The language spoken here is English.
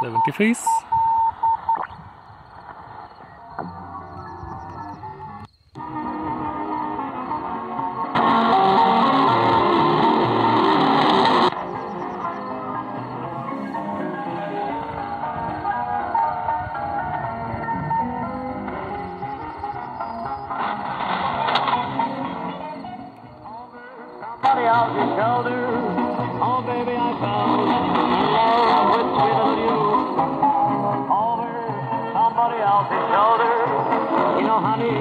Blinky face. Somebody else's shoulder. Oh, হারে